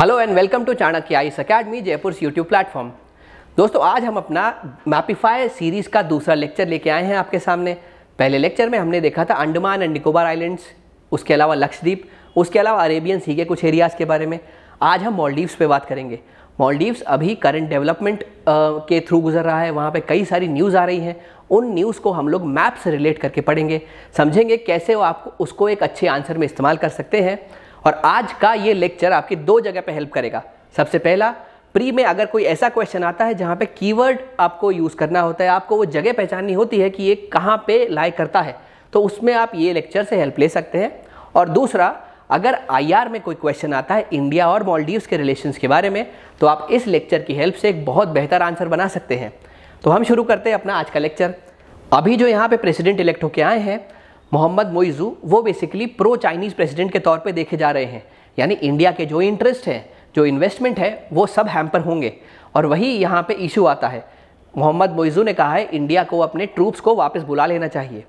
Hello and welcome to Chanakya IAS academy Jaipur YouTube platform दोस्तों, आज हम अपना मैपिफाई सीरीज़ का दूसरा लेक्चर लेके आए हैं आपके सामने। पहले लेक्चर में हमने देखा था अंडमान एंड निकोबार आइलैंड्स उसके अलावा लक्षद्वीप उसके अलावा अरेबियन सी के कुछ एरियाज़ के बारे में। आज हम मॉलडीव्स पे बात करेंगे। मॉलडीव्स अभी करंट डेवलपमेंट के थ्रू गुजर रहा है। वहाँ पे कई सारी न्यूज़ आ रही हैं। उन न्यूज़ को हम लोग मैप से रिलेट करके पढ़ेंगे। समझेंगे कैसे वो आपको, उसको एक अच्छे आंसर में इस्तेमाल कर सकते हैं। और आज का ये लेक्चर आपकी दो जगह पे हेल्प करेगा। सबसे पहला प्री में अगर कोई ऐसा क्वेश्चन आता है जहाँ पे कीवर्ड आपको यूज़ करना होता है, आपको वो जगह पहचाननी होती है कि ये कहाँ पे लाई करता है तो उसमें आप ये लेक्चर से हेल्प ले सकते हैं। और दूसरा, अगर आईआर में कोई क्वेश्चन आता है इंडिया और मॉलडीव्स के रिलेशंस के बारे में तो आप इस लेक्चर की हेल्प से एक बहुत बेहतर आंसर बना सकते हैं। तो हम शुरू करते हैं अपना आज का लेक्चर अभी जो यहाँ पे प्रेसिडेंट इलेक्ट होके आए हैं मोहम्मद मोइजू, वो बेसिकली प्रो चाइनीज़ प्रेसिडेंट के तौर पे देखे जा रहे हैं। यानी इंडिया के जो इंटरेस्ट है, जो इन्वेस्टमेंट है, वो सब हैम्पर होंगे। और वही यहाँ पे इशू आता है। मोहम्मद मोइजू ने कहा है इंडिया को अपने ट्रूप्स को वापस बुला लेना चाहिए।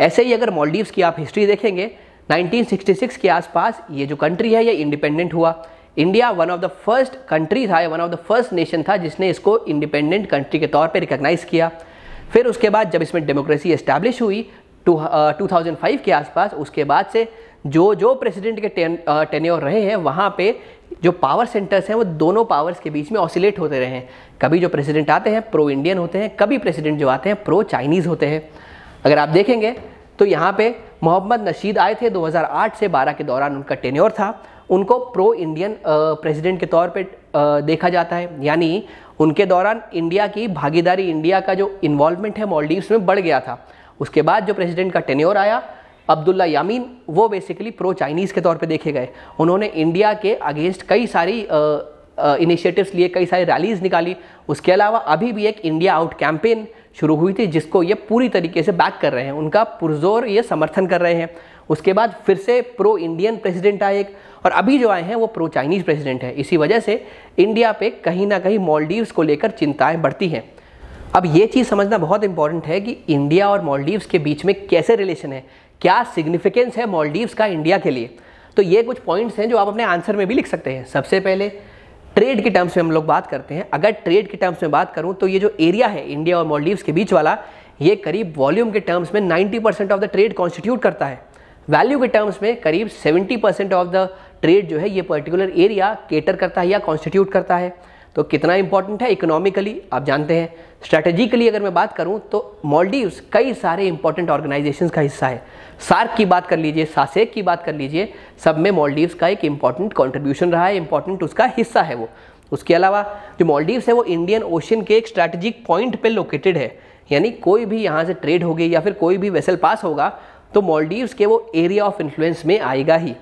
ऐसे ही अगर मॉलडीव्स की आप हिस्ट्री देखेंगे 1966 के आसपास ये जो कंट्री है, ये इंडिपेंडेंट हुआ। India one of the first country था one of the first nation था, जिसने इसको इंडिपेंडेंट कंट्री के तौर पर रिकॉग्नाइज किया। फिर उसके बाद जब इसमें डेमोक्रेसी एस्टैब्लिश हुई टू टू थाउज़ेंड फाइव के आसपास, उसके बाद से जो जो प्रेसिडेंट के टेन टेन्योर रहे हैं, वहाँ पे जो पावर सेंटर्स हैं, वो दोनों पावर्स के बीच में ऑसिलेट होते रहे हैं। कभी जो प्रेसिडेंट आते हैं प्रो इंडियन होते हैं, कभी प्रेसिडेंट जो आते हैं प्रो चाइनीज़ होते हैं। अगर आप देखेंगे तो यहाँ पे मोहम्मद नशीद आए थे 2008 से 12 के दौरान, उनका टेन्योर था। उनको प्रो इंडियन प्रेसिडेंट के तौर पे देखा जाता है। यानी उनके दौरान इंडिया की भागीदारी इंडिया का जो इन्वॉल्वमेंट है मॉलडीव्स में बढ़ गया था। उसके बाद जो प्रेसिडेंट का टेन्योर आया, अब्दुल्ला यामीन, वो बेसिकली प्रो चाइनीज़ के तौर पे देखे गए। उन्होंने इंडिया के अगेंस्ट कई सारी इनिशिएटिव्स लिए, कई सारी रैलीज निकाली। उसके अलावा अभी भी एक इंडिया आउट कैंपेन शुरू हुई थी, जिसको ये पूरी तरीके से बैक कर रहे हैं। उनका पुरजोर ये समर्थन कर रहे हैं। उसके बाद फिर से प्रो इंडियन प्रेसिडेंट आए एक, और अभी जो आए हैं, वो प्रो चाइनीज़ प्रेसिडेंट है। इसी वजह से इंडिया पे कहीं ना कहीं मॉलडीव्स को लेकर चिंताएँ बढ़ती हैं। अब ये चीज़ समझना बहुत इंपॉर्टेंट है कि इंडिया और मॉलडीव्स के बीच में कैसे रिलेशन है? क्या सिग्निफिकेंस है मॉलडीव्स का इंडिया के लिए? तो ये कुछ पॉइंट्स हैं जो आप अपने आंसर में भी लिख सकते हैं। सबसे पहले ट्रेड के टर्म्स में हम लोग बात करते हैं। अगर ट्रेड के टर्म्स में बात करूँ तो ये जो एरिया है इंडिया और मॉलडीव्स के बीच वाला, ये करीब वॉल्यूम के टर्म्स में 90 percent of the trade constitute करता है। वैल्यू के टर्म्स में करीब 70 परसेंट ऑफ़ द ट्रेड जो है, ये पर्टिकुलर एरिया केटर करता है या कॉन्स्टिट्यूट करता है। तो कितना इंपॉर्टेंट है इकोनॉमिकली आप जानते हैं। स्ट्रैटेजिकली अगर मैं बात करूँ तो मॉलडीव्स कई सारे इंपॉर्टेंट ऑर्गेनाइजेशन का हिस्सा है। सार्क की बात कर लीजिए सासेक की बात कर लीजिए, सब में मॉलडीव्स का एक इंपॉर्टेंट कॉन्ट्रीब्यूशन रहा है इंपॉर्टेंट उसका हिस्सा है वो। उसके अलावा जो मॉलडीव्स है, वो इंडियन ओशन के एक स्ट्रैटेजिक पॉइंट पे लोकेटेड है। यानी कोई भी यहाँ से ट्रेड होगी या फिर कोई भी वेसल पास होगा तो मॉलडीव्स के वो एरिया ऑफ़ इन्फ्लुएंस में आएगा ही।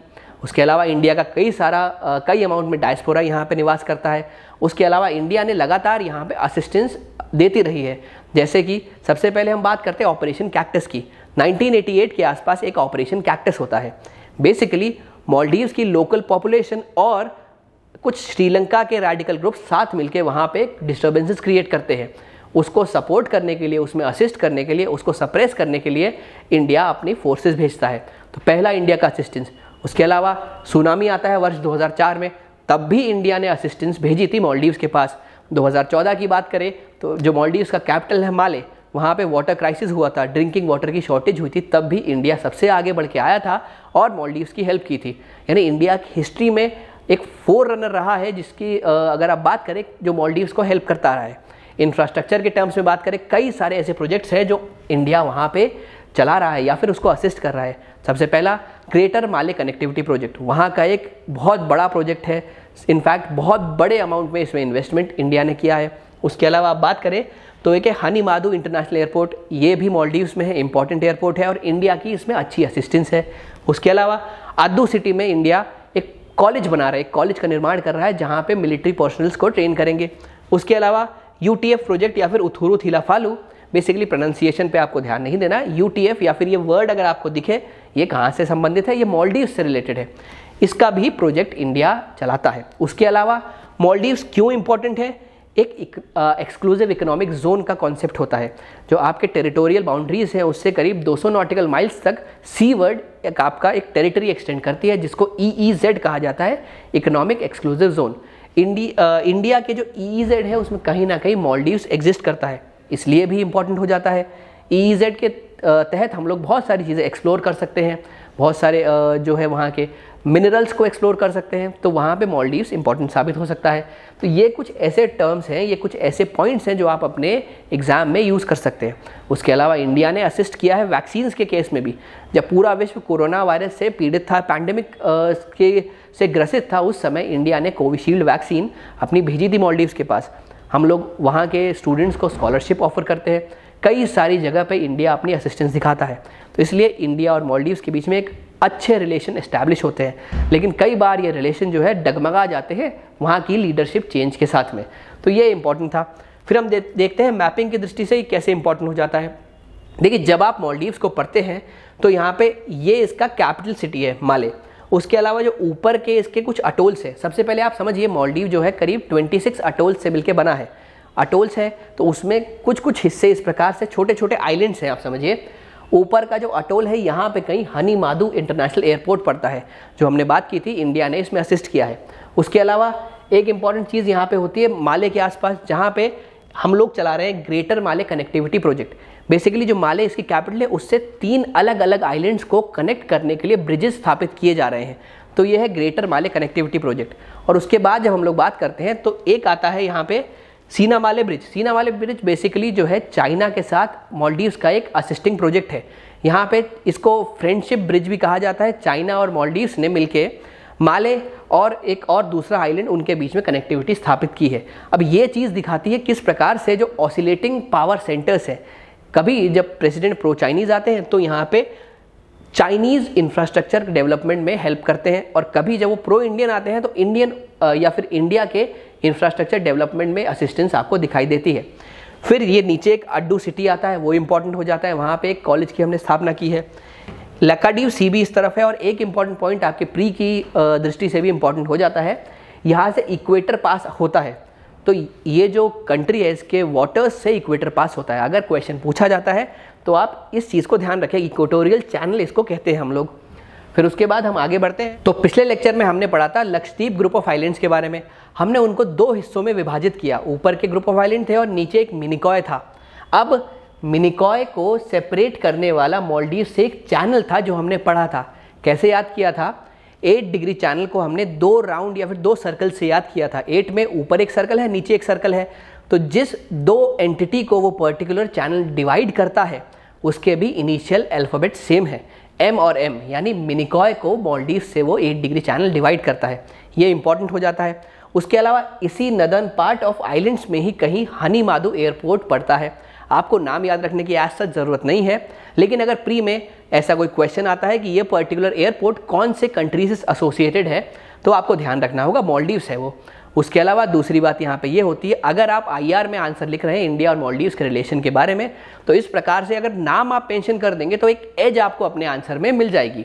उसके अलावा इंडिया का कई सारा कई अमाउंट में डायस्पोरा यहाँ पे निवास करता है। उसके अलावा इंडिया ने लगातार यहाँ पे असिस्टेंस देती रही है। जैसे कि सबसे पहले हम बात करते हैं ऑपरेशन कैक्टस की। 1988 के आसपास एक ऑपरेशन कैक्टस होता है। बेसिकली मॉलडीव्स की लोकल पॉपुलेशन और कुछ श्रीलंका के रेडिकल ग्रुप साथ मिलकर वहाँ पे डिस्टर्बेंसेस क्रिएट करते हैं। उसको सपोर्ट करने के लिए, उसमें असिस्ट करने के लिए, उसको सप्रेस करने के लिए इंडिया अपनी फोर्सेस भेजता है। तो पहला इंडिया का असिस्टेंस उसके अलावा सुनामी आता है वर्ष 2004 में, तब भी इंडिया ने असिस्टेंस भेजी थी मॉलडीव्स के पास। 2014 की बात करें तो जो मॉलडीव्स का कैपिटल है माले, वहाँ पे वाटर क्राइसिस हुआ था ड्रिंकिंग वाटर की शॉर्टेज हुई थी, तब भी इंडिया सबसे आगे बढ़ के आया था और मॉलडीव्स की हेल्प की थी। यानी इंडिया की हिस्ट्री में एक फोर रनर रहा है जिसकी अगर आप बात करें, जो मॉलडीव्स को हेल्प करता रहा है। इंफ्रास्ट्रक्चर के टर्म्स में बात करें, कई सारे ऐसे प्रोजेक्ट्स हैं जो इंडिया वहाँ पे चला रहा है या फिर उसको असिस्ट कर रहा है। सबसे पहला ग्रेटर माले कनेक्टिविटी प्रोजेक्ट वहाँ का एक बहुत बड़ा प्रोजेक्ट है। इनफैक्ट बहुत बड़े अमाउंट में इसमें इन्वेस्टमेंट इंडिया ने किया है। उसके अलावा आप बात करें तो एक है हनी माधु इंटरनेशनल एयरपोर्ट ये भी मॉलडीव्स में है इंपॉर्टेंट एयरपोर्ट है और इंडिया की इसमें अच्छी असिस्टेंस है। उसके अलावा आदू सिटी में इंडिया एक कॉलेज बना रहा है, एक कॉलेज का निर्माण कर रहा है, जहाँ पे मिलिट्री पर्सनल्स को ट्रेन करेंगे। उसके अलावा यूटीएफ प्रोजेक्ट या फिर उथुरु थिलाफालू बेसिकली प्रोनाउंसिएशन पे आपको ध्यान नहीं देना। यू या फिर ये वर्ड अगर आपको दिखे ये कहाँ से संबंधित है? ये मॉलडीव्स से रिलेटेड है। इसका भी प्रोजेक्ट इंडिया चलाता है। उसके अलावा मॉलडीव्स क्यों इंपॉर्टेंट है? एक एक्सक्लूसिव इकोनॉमिक जोन का कॉन्सेप्ट होता है, जो आपके टेरिटोरियल बाउंड्रीज हैं, उससे करीब 200 नॉटिकल माइल्स तक सी वर्ड एक आपका एक टेरिटरी एक्सटेंड करती है, जिसको ई ई जेड कहा जाता है इकोनॉमिक एक्सक्लूसिव जोन इंडी इंडिया के जो ई जेड है, उसमें कहीं ना कहीं मॉलडीव्स एग्जिस्ट करता है। इसलिए भी इंपॉर्टेंट हो जाता है। ई के तहत हम लोग बहुत सारी चीज़ें एक्सप्लोर कर सकते हैं। बहुत सारे जो है वहाँ के मिनरल्स को एक्सप्लोर कर सकते हैं। तो वहाँ पे मॉलडीव्स इंपॉर्टेंट साबित हो सकता है। तो ये कुछ ऐसे टर्म्स हैं, ये कुछ ऐसे पॉइंट्स हैं जो आप अपने एग्ज़ाम में यूज़ कर सकते हैं। उसके अलावा इंडिया ने असिस्ट किया है वैक्सीन्स के केस में भी। जब पूरा विश्व कोरोना वायरस से पीड़ित था पैंडमिक के, से ग्रसित था, उस समय इंडिया ने कोविशील्ड वैक्सीन अपनी भेजी थी मॉलडीव्स के पास। हम लोग वहाँ के स्टूडेंट्स को स्कॉलरशिप ऑफ़र करते हैं। कई सारी जगह पे इंडिया अपनी असिस्टेंस दिखाता है। तो इसलिए इंडिया और मॉलडीव्स के बीच में एक अच्छे रिलेशन इस्टेब्लिश होते हैं। लेकिन कई बार ये रिलेशन जो है डगमगा जाते हैं वहाँ की लीडरशिप चेंज के साथ में। तो ये इंपॉर्टेंट था। फिर हम दे, देखते हैं मैपिंग की दृष्टि से ये कैसे इंपॉर्टेंट हो जाता है। देखिए जब आप मॉलडीव्स को पढ़ते हैं तो यहाँ पे ये इसका कैपिटल सिटी है माले। उसके अलावा जो ऊपर के इसके कुछ अटोल्स है सबसे पहले आप समझिए मॉलडीव जो है करीब 26 अटोल्स से मिलकर बना है। अटोल्स है तो उसमें कुछ कुछ हिस्से इस प्रकार से छोटे छोटे आइलैंड्स हैं, आप समझिए। ऊपर का जो अटोल है, यहाँ पे कहीं हनी माधु इंटरनेशनल एयरपोर्ट पड़ता है, जो हमने बात की थी, इंडिया ने इसमें असिस्ट किया है। उसके अलावा एक इंपॉर्टेंट चीज़ यहाँ पे होती है, माले के आसपास, जहाँ पे हम लोग चला रहे हैं greater Male connectivity project. Basically जो माले इसकी कैपिटल है, उससे तीन अलग अलग आइलैंड्स को कनेक्ट करने के लिए ब्रिजेस स्थापित किए जा रहे हैं। तो ये है ग्रेटर माले कनेक्टिविटी प्रोजेक्ट। और उसके बाद जब हम लोग बात करते हैं तो एक आता है यहाँ पे सीना वाले ब्रिज। सीना वाले ब्रिज बेसिकली जो है चाइना के साथ मॉलडीव्स का एक असिस्टिंग प्रोजेक्ट है। यहाँ पे इसको फ्रेंडशिप ब्रिज भी कहा जाता है, चाइना और मॉलडीव्स ने मिलके माले और एक और दूसरा आइलैंड उनके बीच में कनेक्टिविटी स्थापित की है। अब ये चीज़ दिखाती है किस प्रकार से जो ऑसिलेटिंग पावर सेंटर्स है, कभी जब प्रेसिडेंट प्रो चाइनीज़ आते हैं तो यहाँ पे चाइनीज़ इंफ्रास्ट्रक्चर डेवलपमेंट में हेल्प करते हैं और कभी जब वो प्रो इंडियन आते हैं तो इंडियन या फिर इंडिया के इंफ्रास्ट्रक्चर डेवलपमेंट में असिस्टेंस आपको दिखाई देती है। फिर ये नीचे एक अड्डू सिटी आता है, वो इंपॉर्टेंट हो जाता है। वहाँ पे एक कॉलेज की हमने स्थापना की है। लकाडीव सी भी इस तरफ़ है और एक इंपॉर्टेंट पॉइंट आपके प्री की दृष्टि से भी इंपॉर्टेंट हो जाता है। यहाँ से इक्वेटर पास होता है। तो ये जो कंट्री है, इसके वाटर्स से इक्वेटर पास होता है। अगर क्वेश्चन पूछा जाता है तो आप इस चीज़ को ध्यान रखें। इक्वेटोरियल चैनल इसको कहते हैं हम लोग। फिर उसके बाद हम आगे बढ़ते हैं। तो पिछले लेक्चर में हमने पढ़ा था लक्षद्वीप ग्रुप ऑफ़ आइलैंड्स के बारे में। हमने उनको दो हिस्सों में विभाजित किया। ऊपर के ग्रुप ऑफ़ आइलैंड थे और नीचे एक मिनिकॉय था। अब मिनिकॉय को सेपरेट करने वाला मॉलडीव से एक चैनल था जो हमने पढ़ा था। कैसे याद किया था? एट डिग्री चैनल को हमने दो राउंड या फिर दो सर्कल से याद किया था। एट में ऊपर एक सर्कल है, नीचे एक सर्कल है। तो जिस दो एंटिटी को वो पर्टिकुलर चैनल डिवाइड करता है, उसके भी इनिशियल अल्फ़ाबेट सेम है। एम और एम यानी मिनिकॉय को मॉलडीव से वो एट डिग्री चैनल डिवाइड करता है। ये इंपॉर्टेंट हो जाता है। उसके अलावा इसी नदन पार्ट ऑफ़ आइलैंड्स में ही कहीं हनी माधु एयरपोर्ट पड़ता है। आपको नाम याद रखने की आज तक ज़रूरत नहीं है, लेकिन अगर प्री में ऐसा कोई क्वेश्चन आता है कि ये पर्टिकुलर एयरपोर्ट कौन से कंट्री से एसोसिएटेड है तो आपको ध्यान रखना होगा मॉलडीव्स है वो। उसके अलावा दूसरी बात यहाँ पे ये होती है, अगर आप आईआर में आंसर लिख रहे हैं इंडिया और मॉलडीव्स के रिलेशन के बारे में तो इस प्रकार से अगर नाम आप मेंशन कर देंगे तो एक एज आपको अपने आंसर में मिल जाएगी।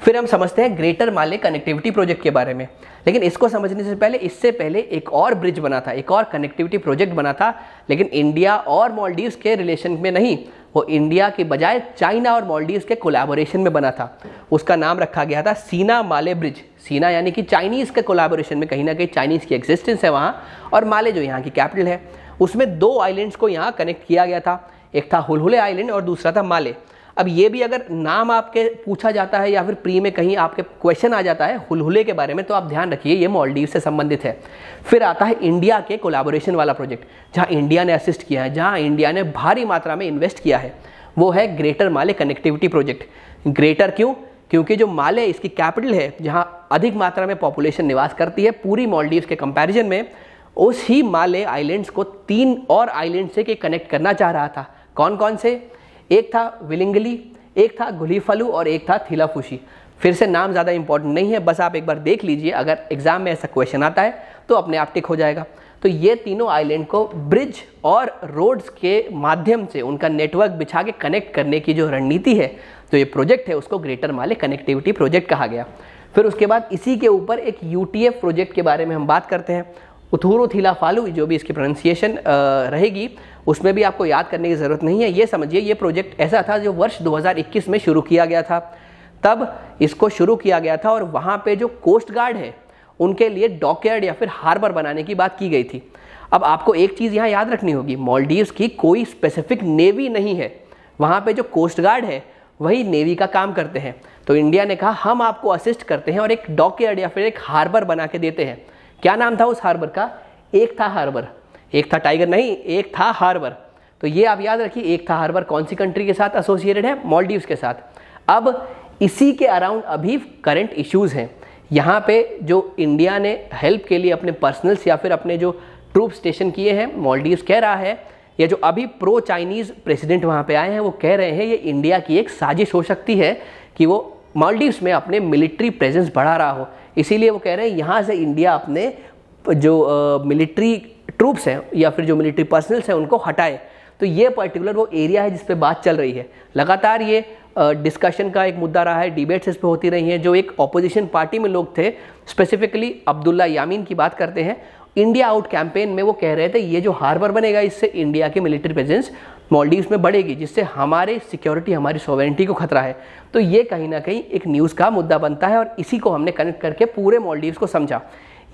फिर हम समझते हैं ग्रेटर माले कनेक्टिविटी प्रोजेक्ट के बारे में। लेकिन इसको समझने से पहले, इससे पहले एक और ब्रिज बना था, एक और कनेक्टिविटी प्रोजेक्ट बना था, लेकिन इंडिया और मॉलडीव्स के रिलेशन में नहीं। वो इंडिया के बजाय चाइना और मॉलडीव के कोलैबोरेशन में बना था। उसका नाम रखा गया था सीना माले ब्रिज। सीना यानी कि चाइनीज़ के कोलैबोरेशन में कहीं ना कहीं चाइनीज़ की एग्जिस्टेंस है वहाँ और माले जो यहाँ की कैपिटल है। उसमें दो आइलैंड्स को यहाँ कनेक्ट किया गया था। एक था हुलहुले आइलैंड और दूसरा था माले। अब ये भी अगर नाम आपके पूछा जाता है या फिर प्री में कहीं आपके क्वेश्चन आ जाता है, हुलहुले के बारे में तो आप ध्यान रखिए, ये मॉलडीव से संबंधित है। फिर आता है इंडिया के कोलाबोरेशन वाला प्रोजेक्ट जहाँ इंडिया ने असिस्ट किया है, जहाँ इंडिया ने भारी मात्रा में इन्वेस्ट किया है। वो है greater Male connectivity project greater क्यों? क्योंकि जो माले इसकी कैपिटल है, जहाँ अधिक मात्रा में पॉपुलेशन निवास करती है, पूरी मॉलडीव के कंपेरिजन में, उस ही माले आइलैंड्स को तीन और आइलैंड से के कनेक्ट करना चाह रहा था। कौन कौन से? एक था विलिंगली, एक था गुलीफलू और एक था थिलाफुशी। फिर से नाम ज़्यादा इंपॉर्टेंट नहीं है, बस आप एक बार देख लीजिए, अगर एग्ज़ाम में ऐसा क्वेश्चन आता है तो अपने आप टिक हो जाएगा। तो ये तीनों आइलैंड को ब्रिज और रोड्स के माध्यम से उनका नेटवर्क बिछा के कनेक्ट करने की जो रणनीति है तो ये प्रोजेक्ट है, उसको ग्रेटर माले कनेक्टिविटी प्रोजेक्ट कहा गया। फिर उसके बाद इसी के ऊपर एक यूटीएफ प्रोजेक्ट के बारे में हम बात करते हैं। उथूरो थीला फालू जो भी इसकी प्रोनाउंसिएशन रहेगी, उसमें भी आपको याद करने की ज़रूरत नहीं है। ये समझिए, ये प्रोजेक्ट ऐसा था जो वर्ष 2021 में शुरू किया गया था। तब इसको शुरू किया गया था और वहाँ पे जो कोस्ट गार्ड है, उनके लिए डॉकयार्ड या फिर हार्बर बनाने की बात की गई थी। अब आपको एक चीज़ यहाँ याद रखनी होगी मॉलडीव्स की कोई स्पेसिफिक नेवी नहीं है। वहाँ पे जो कोस्ट गार्ड है, वही नेवी का काम करते हैं। तो इंडिया ने कहा, हम आपको असिस्ट करते हैं और एक डॉकयार्ड या फिर एक हार्बर बना के देते हैं। क्या नाम था उस हार्बर का? एक था हार्बर। एक था टाइगर नहीं, एक था हार्बर। तो ये आप याद रखिए, एक था हार्बर कौन सी कंट्री के साथ एसोसिएटेड है? मॉलडीव्स के साथ। अब इसी के अराउंड अभी करंट इश्यूज़ हैं। यहाँ पे जो इंडिया ने हेल्प के लिए अपने पर्सनल्स या फिर अपने जो ट्रूप स्टेशन किए हैं मॉलडीव्स कह रहा है, या जो अभी प्रो चाइनीज़ प्रेसिडेंट वहाँ पे आए हैं, वो कह रहे हैं, ये इंडिया की एक साजिश हो सकती है कि वो मालदीव्स में अपने मिलिट्री प्रेजेंस बढ़ा रहा हो। इसीलिए वो कह रहे हैं, यहाँ से इंडिया अपने जो मिलिट्री ट्रूप्स हैं या फिर जो मिलिट्री पर्सनल्स हैं उनको हटाए। तो ये पर्टिकुलर वो एरिया है जिस पे बात चल रही है। लगातार ये डिस्कशन का एक मुद्दा रहा है, डिबेट्स इस पर होती रही हैं। जो एक ऑपोजिशन पार्टी में लोग थे स्पेसिफिकली अब्दुल्ला यामीन की बात करते हैं इंडिया आउट कैंपेन में वो कह रहे थे, ये जो हार्बर बनेगा, इससे इंडिया की मिलिट्री प्रेजेंस मॉलडीव्स में बढ़ेगी, जिससे हमारे सिक्योरिटी, हमारी सोवेरेंटी को खतरा है। तो ये कहीं ना कहीं एक न्यूज़ का मुद्दा बनता है और इसी को हमने कनेक्ट करके पूरे मॉलडीव्स को समझा।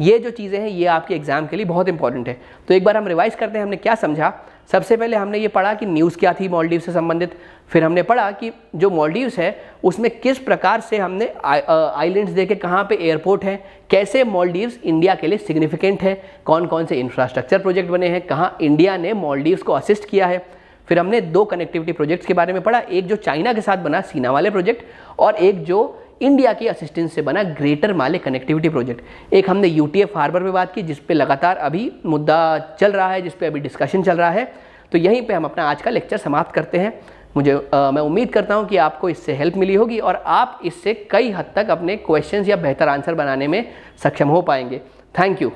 ये जो चीज़ें हैं, ये आपके एग्ज़ाम के लिए बहुत इंपॉर्टेंट है। तो एक बार हम रिवाइज करते हैं, हमने क्या समझा? सबसे पहले हमने ये पढ़ा कि न्यूज़ क्या थी मॉलडीव से संबंधित। फिर हमने पढ़ा कि जो मॉलडीव्स है, उसमें किस प्रकार से हमने आइलैंड्स देखे, कहाँ पे एयरपोर्ट है, कैसे मॉलडीव्स इंडिया के लिए सिग्निफिकेंट है कौन कौन से इंफ्रास्ट्रक्चर प्रोजेक्ट बने हैं, कहाँ इंडिया ने मॉलडीव्स को असिस्ट किया है। फिर हमने दो कनेक्टिविटी प्रोजेक्ट्स के बारे में पढ़ा एक जो चाइना के साथ बना सीना वाले प्रोजेक्ट और एक जो इंडिया की असिस्टेंस से बना ग्रेटर माले कनेक्टिविटी प्रोजेक्ट एक हमने यूटीएफ हार्बर में बात की जिस पे लगातार अभी मुद्दा चल रहा है जिस पे अभी डिस्कशन चल रहा है। तो यहीं पे हम अपना आज का लेक्चर समाप्त करते हैं। मुझे आ, मैं उम्मीद करता हूँ कि आपको इससे हेल्प मिली होगी और आप इससे कई हद तक अपने क्वेश्चंस या बेहतर आंसर बनाने में सक्षम हो पाएँगे। Thank you